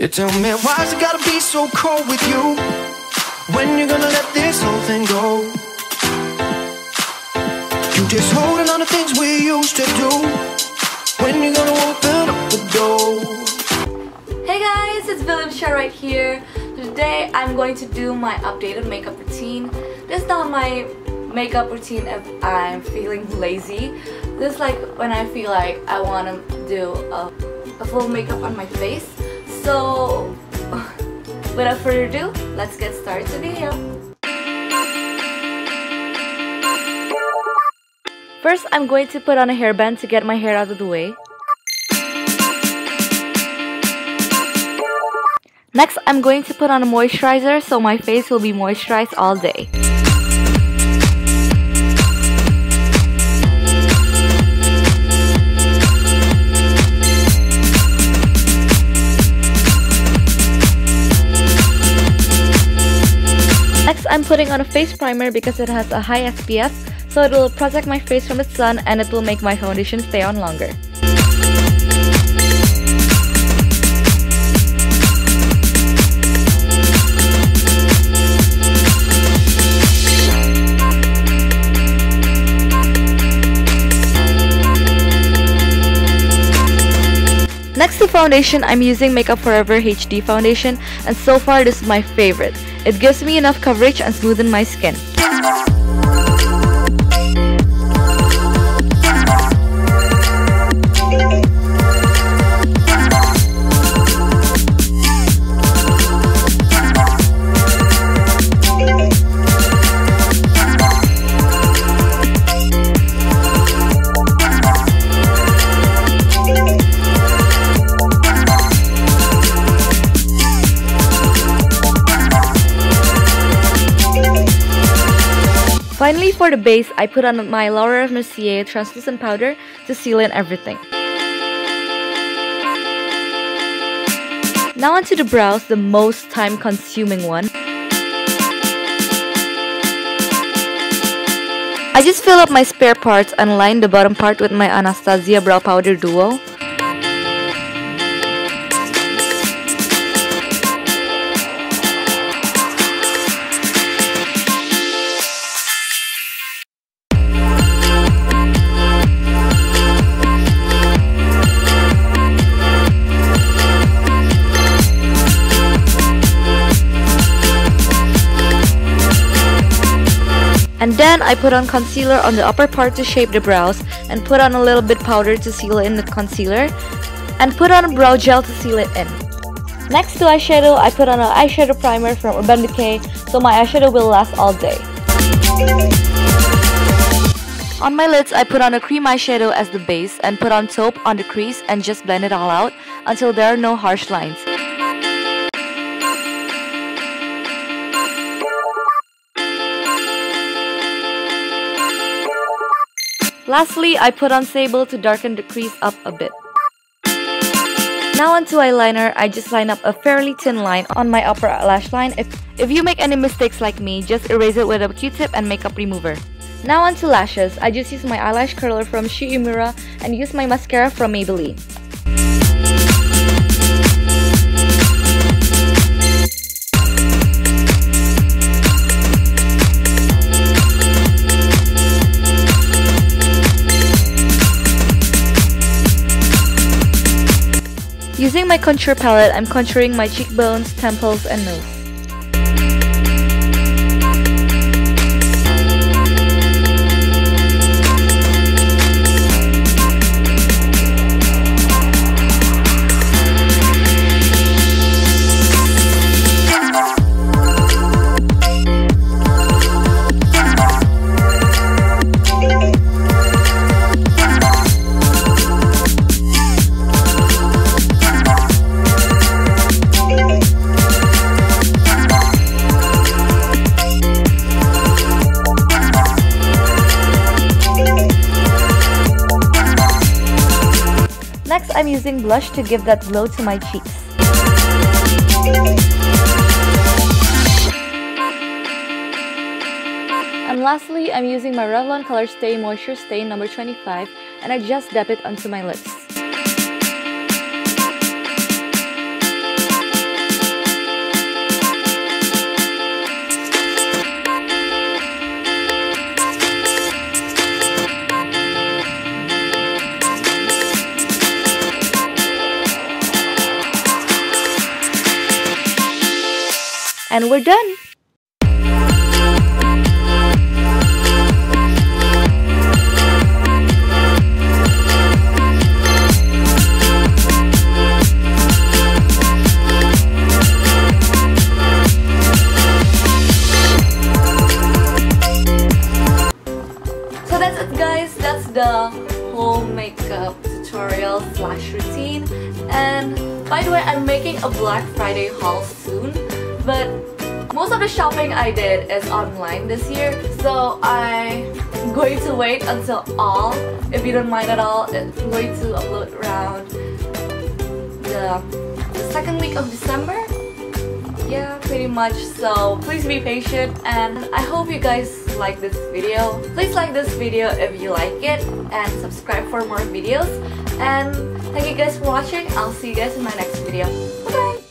You tell me why's it gotta be so cold with you? When you gonna let this whole thing go? You just holding on to things we used to do. When you gonna open up the door? Hey guys, it's Vilincia right here. Today I'm going to do my updated makeup routine. This is not my makeup routine if I'm feeling lazy. This is like when I feel like I want to do a, a full makeup on my face. So, without further ado, let's get started the video. First, I'm going to put on a hairband to get my hair out of the way. Next, I'm going to put on a moisturizer so my face will be moisturized all day. I'm putting on a face primer because it has a high SPF, so it will protect my face from the sun and it will make my foundation stay on longer. Next to foundation, I'm using Makeup Forever HD foundation and so far this is my favorite. It gives me enough coverage and smoothen my skin. Finally, for the base, I put on my Laura Mercier translucent powder to seal in everything. Now onto the brows, the most time-consuming one. I just fill up my spare parts and line the bottom part with my Anastasia Brow Powder Duo. And then I put on concealer on the upper part to shape the brows and put on a little bit powder to seal in the concealer and put on a brow gel to seal it in. Next to eyeshadow, I put on an eyeshadow primer from Urban Decay so my eyeshadow will last all day. On my lids, I put on a cream eyeshadow as the base and put on taupe on the crease and just blend it all out until there are no harsh lines. Lastly, I put on sable to darken the crease up a bit. Now onto eyeliner, I just line up a fairly thin line on my upper lash line. If, if you make any mistakes like me, just erase it with a q-tip and makeup remover. Now onto lashes, I just use my eyelash curler from Shu Uemura and use my mascara from Maybelline. Using my contour palette, I'm contouring my cheekbones, temples, and nose. I'm using blush to give that glow to my cheeks. And lastly, I'm using my Revlon Color Stay Moisture Stain number 25 and I just dab it onto my lips. And we're done. So that's it guys, that's the whole makeup tutorial slash routine. And by the way I'm making a Black Friday haul soon but most of the shopping I did is online this year so I'm going to wait until all if you don't mind at all I'm going to upload around the, the second week of December. Yeah pretty much so please be patient and I hope you guys like this video. Please like this video if you like it and subscribe for more videos. And thank you guys for watching. I'll see you guys in my next video. Bye bye